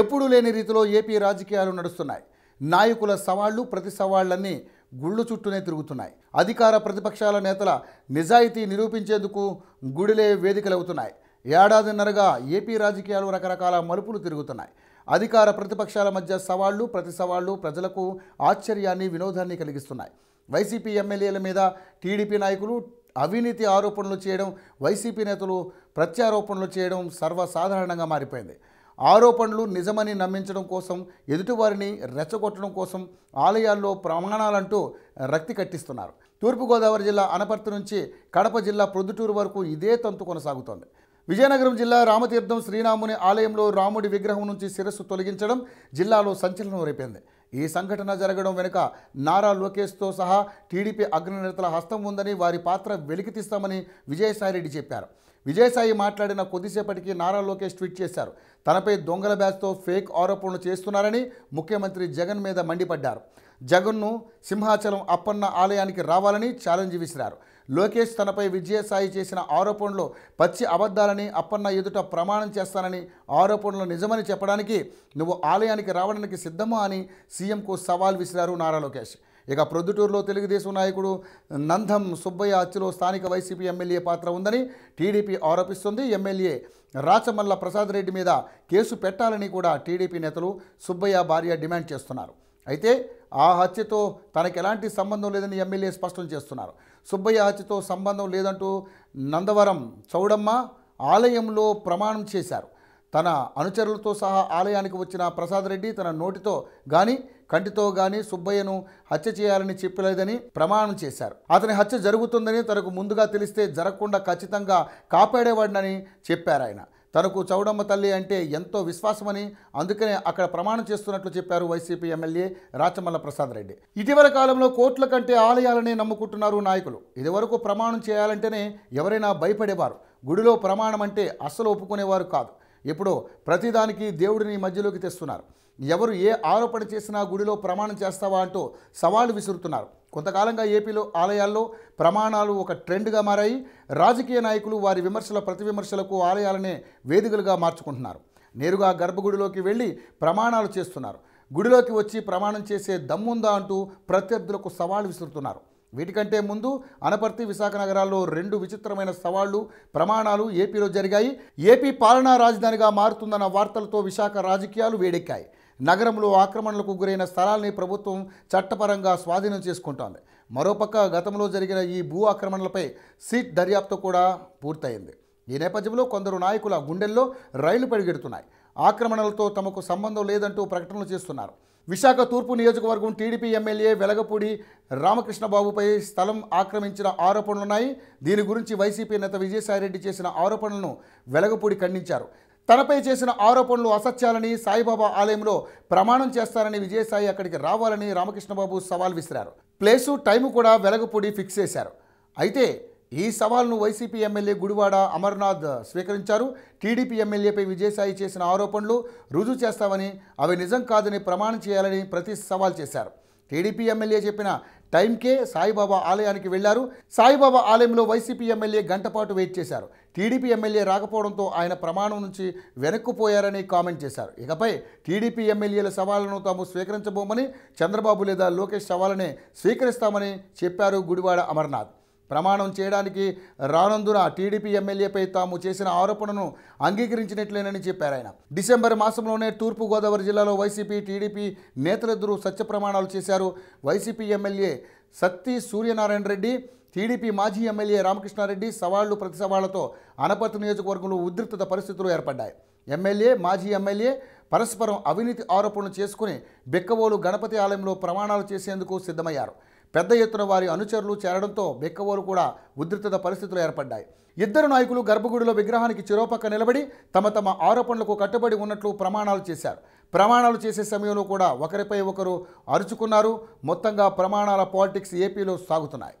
ఎప్పుడూ లేని రీతిలో ఏపీ రాజకీయాలు నడుస్తున్నాయి. నాయకుల సవాళ్ళు ప్రతి సవాళ్ళన్నీ గుళ్ళు చుట్టూనే తిరుగుతున్నాయి. అధికార ప్రతిపక్షాల నేతల నిజాయితీ నిరూపించేందుకు గుడిలే వేదికలవుతున్నాయి. ఏడాదిన్నరగా ఏపీ రాజకీయాలు రకరకాల మలుపులు తిరుగుతున్నాయి. అధికార ప్రతిపక్షాల మధ్య సవాళ్ళు ప్రతి సవాళ్ళు ప్రజలకు ఆశ్చర్యాన్ని వినోదాన్ని కలిగిస్తున్నాయి. వైసీపీ ఎమ్మెల్యేల మీద టీడీపీ నాయకులు అవినీతి ఆరోపణలు చేయడం వైసీపీ నేతలు ప్రత్యారోపణలు చేయడం సర్వసాధారణంగా మారిపోయింది. ఆరోపణలు నిజమని నమ్మించడం కోసం ఎదుటివారిని రెచ్చగొట్టడం కోసం ఆలయాల్లో ప్రమాణాలంటూ రక్తి కట్టిస్తున్నారు. తూర్పుగోదావరి జిల్లా అనపర్తి నుంచి కడప జిల్లా ప్రొద్దుటూరు వరకు ఇదే తంతు కొనసాగుతోంది. విజయనగరం జిల్లా రామతీర్థం శ్రీరాముని ఆలయంలో రాముడి విగ్రహం నుంచి శిరస్సు తొలగించడం జిల్లాలో సంచలనం రేపింది. ఈ సంఘటన జరగడం వెనుక నారా లోకేష్తో సహా టీడీపీ అగ్రనేతల హస్తం ఉందని వారి పాత్ర వెలికితీస్తామని విజయసాయిరెడ్డి చెప్పారు. విజయసాయి మాట్లాడిన కొద్దిసేపటికి నారా లోకేష్ ట్వీట్ చేశారు. తనపై దొంగల బ్యాచ్తో ఫేక్ ఆరోపణలు చేస్తున్నారని ముఖ్యమంత్రి జగన్ మీద మండిపడ్డారు. జగన్ను సింహాచలం అప్పన్న ఆలయానికి రావాలని ఛాలెంజ్ విసిరారు. లోకేష్ తనపై విజయసాయి చేసిన ఆరోపణలు పచ్చి అబద్ధాలని అప్పన్న ఎదుట ప్రమాణం చేస్తానని ఆరోపణలు నిజమని చెప్పడానికి నువ్వు ఆలయానికి రావడానికి సిద్ధమా అని సీఎంకు సవాల్ విసిరారు నారా లోకేష్. ఇక ప్రొద్దుటూరులో తెలుగుదేశం నాయకుడు నందం సుబ్బయ్య హత్యలో స్థానిక వైసీపీ ఎమ్మెల్యే పాత్ర ఉందని టీడీపీ ఆరోపిస్తుంది. ఎమ్మెల్యే రాచమల్ల ప్రసాద్ రెడ్డి మీద కేసు పెట్టాలని కూడా టీడీపీ నేతలు సుబ్బయ్య భార్య డిమాండ్ చేస్తున్నారు. అయితే ఆ హత్యతో తనకు ఎలాంటి సంబంధం లేదని ఎమ్మెల్యే స్పష్టం చేస్తున్నారు. సుబ్బయ్య హత్యతో సంబంధం లేదంటూ నందవరం చౌడమ్మ ఆలయంలో ప్రమాణం చేశారు. తన అనుచరులతో సహా ఆలయానికి వచ్చిన ప్రసాద్ రెడ్డి తన నోటితో గాని కంటితో గాని సుబ్బయ్యను హత్య చేయాలని చెప్పలేదని ప్రమాణం చేశారు. అతని హత్య జరుగుతుందని తనకు ముందుగా తెలిస్తే జరగకుండా ఖచ్చితంగా కాపాడేవాడినని చెప్పారు ఆయన. తనకు చౌడమ్మ తల్లి అంటే ఎంతో విశ్వాసమని అందుకనే అక్కడ ప్రమాణం చేస్తున్నట్లు చెప్పారు వైసీపీ ఎమ్మెల్యే రాచమల్ల ప్రసాద్ రెడ్డి. ఇటీవల కాలంలో కోట్ల కంటే ఆలయాలనే నమ్ముకుంటున్నారు నాయకులు. ఇదివరకు ప్రమాణం చేయాలంటేనే ఎవరైనా భయపడేవారు. గుడిలో ప్రమాణం అంటే అస్సలు ఒప్పుకునేవారు కాదు. ఇప్పుడు ప్రతిదానికి దేవుడిని మధ్యలోకి తెస్తున్నారు. ఎవరు ఏ ఆరోపణ చేసినా గుడిలో ప్రమాణం చేస్తావా అంటూ సవాళ్ళు విసురుతున్నారు. కొంతకాలంగా ఏపీలో ఆలయాల్లో ప్రమాణాలు ఒక ట్రెండ్గా మారాయి. రాజకీయ నాయకులు వారి విమర్శల ప్రతి విమర్శలకు ఆలయాలనే వేదికలుగా మార్చుకుంటున్నారు. నేరుగా గర్భగుడిలోకి వెళ్ళి ప్రమాణాలు చేస్తున్నారు. గుడిలోకి వచ్చి ప్రమాణం చేసే దమ్ముందా అంటూ ప్రత్యర్థులకు సవాళ్ళు విసురుతున్నారు. వీటికంటే ముందు అనపర్తి విశాఖ నగరాల్లో రెండు విచిత్రమైన సవాళ్ళు ప్రమాణాలు ఏపీలో జరిగాయి. ఏపీ పాలనా రాజధానిగా మారుతుందన్న వార్తలతో విశాఖ రాజకీయాలు వేడెక్కాయి. నగరంలో ఆక్రమణలకు గురైన స్థలాల్ని ప్రభుత్వం చట్టపరంగా స్వాధీనం చేసుకుంటోంది. మరోపక్క గతంలో జరిగిన ఈ భూ ఆక్రమణలపై సీట్ దర్యాప్తు కూడా పూర్తయింది. ఈ నేపథ్యంలో కొందరు నాయకుల గుండెల్లో రైలు పరిగెడుతున్నాయి. ఆక్రమణలతో తమకు సంబంధం లేదంటూ ప్రకటనలు చేస్తున్నారు. విశాఖ తూర్పు నియోజకవర్గం టీడీపీ ఎమ్మెల్యే వెలగపూడి రామకృష్ణబాబుపై స్థలం ఆక్రమించిన ఆరోపణలున్నాయి. దీని గురించి వైసీపీ నేత విజయసాయిరెడ్డి చేసిన ఆరోపణలను వెలగపూడి ఖండించారు. తనపై చేసిన ఆరోపణలు అసత్యాలని సాయిబాబా ఆలయంలో ప్రమాణం చేస్తారని విజయసాయి అక్కడికి రావాలని రామకృష్ణబాబు సవాల్ విసిరారు. ప్లేసు టైము కూడా వెలగపూడి ఫిక్స్ చేశారు. అయితే ఈ సవాల్ను వైసీపీ ఎమ్మెల్యే గుడివాడ అమర్నాథ్ స్వీకరించారు. టీడీపీ ఎమ్మెల్యేపై విజయసాయి చేసిన ఆరోపణలు రుజువు చేస్తామని అవి నిజం కాదని ప్రమాణం చేయాలని ప్రతి సవాల్ చేశారు. టీడీపీ ఎమ్మెల్యే చెప్పిన టైంకే సాయిబాబా ఆలయానికి వెళ్ళారు. సాయిబాబా ఆలయంలో వైసీపీ ఎమ్మెల్యే గంటపాటు వెయిట్ చేశారు. టీడీపీ ఎమ్మెల్యే రాకపోవడంతో ఆయన ప్రమాణం నుంచి వెనక్కుపోయారని కామెంట్ చేశారు. ఇకపై టీడీపీ ఎమ్మెల్యేల సవాళ్ళను తాము స్వీకరించబోమని చంద్రబాబు లేదా లోకేష్ సవాళ్ళనే స్వీకరిస్తామని చెప్పారు గుడివాడ అమర్నాథ్. ప్రమాణం చేయడానికి రానందున టీడీపీ ఎమ్మెల్యేపై తాము చేసిన ఆరోపణను అంగీకరించినట్లేనని చెప్పారు ఆయన. డిసెంబర్ మాసంలోనే తూర్పుగోదావరి జిల్లాలో వైసీపీ టీడీపీ నేతలిద్దరూ సత్య ప్రమాణాలు చేశారు. YCP MLA Satti Suryanarayana Reddy TDP మాజీ ఎమ్మెల్యే రామకృష్ణారెడ్డి సవాళ్ళు ప్రతి సవాళ్ళతో అనపర్తి నియోజకవర్గంలో ఉద్రిక్తత పరిస్థితులు ఏర్పడ్డాయి. ఎమ్మెల్యే మాజీ ఎమ్మెల్యే పరస్పరం అవినీతి ఆరోపణలు చేసుకుని బెక్కవోలు గణపతి ఆలయంలో ప్రమాణాలు చేసేందుకు సిద్ధమయ్యారు. పెద్ద ఎత్తున వారి అనుచరులు చేరడంతో బెక్కవోలు కూడా ఉద్రిక్తత పరిస్థితులు ఏర్పడ్డాయి. ఇద్దరు నాయకులు గర్భగుడిలో విగ్రహానికి చిరోపక్క నిలబడి తమ తమ ఆరోపణలకు కట్టుబడి ఉన్నట్లు ప్రమాణాలు చేశారు. ప్రమాణాలు చేసే సమయంలో కూడా ఒకరిపై ఒకరు అరుచుకున్నారు. మొత్తంగా ప్రమాణాల పాలిటిక్స్ ఏపీలో సాగుతున్నాయి.